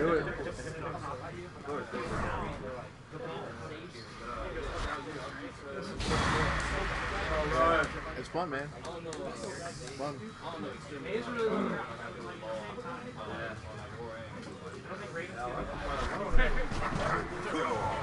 It's fun, man. It's fun.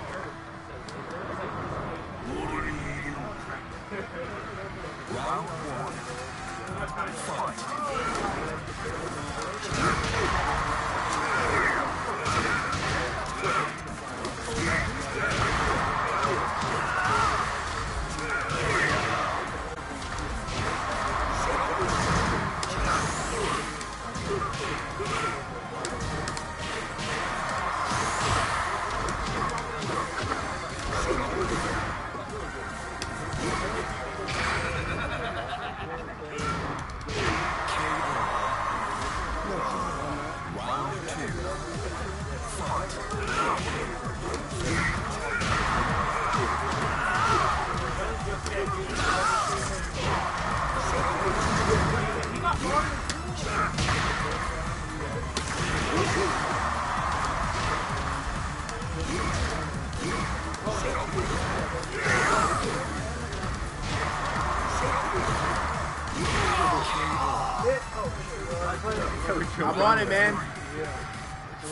I'm on it, man. It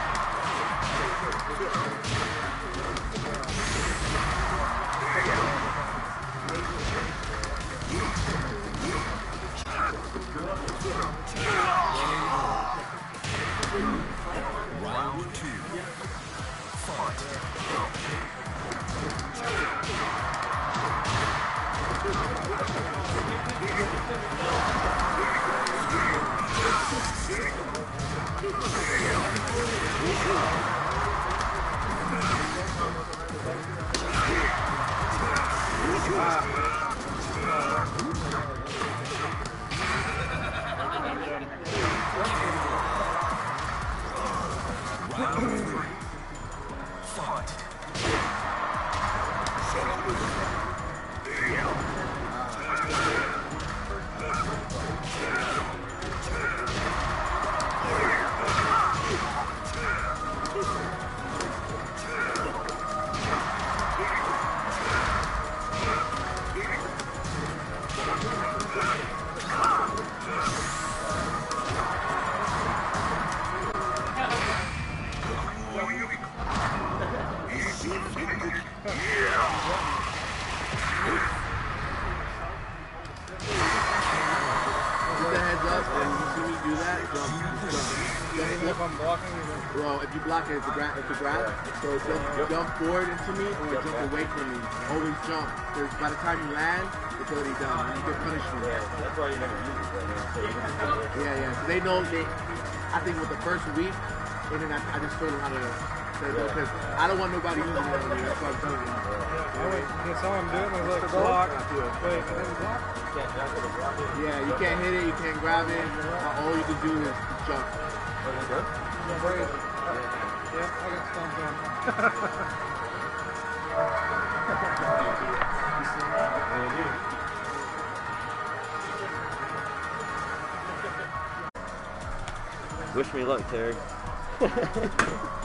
Round two. Fight. Round three. Fight. If I'm blocking, you then Bro, if you block it, it's a grab. It's a grab. So jump, jump forward into me or jump away from me. Always jump, because by the time you land, it's already done. You get punishment. That's why you never use it. I mean, so you can just do it. Yeah, yeah. So they know they. I think with the first week, and then I, I just told them how to say it because I don't want nobody using it on me. That's why I'm telling you. I went, I saw him do it, and I was like, block. Wait, I didn't block? You can't jump with a block it. Yeah, you can't hit it, you can't grab it. All you can do is jump. Wish me luck, Terry.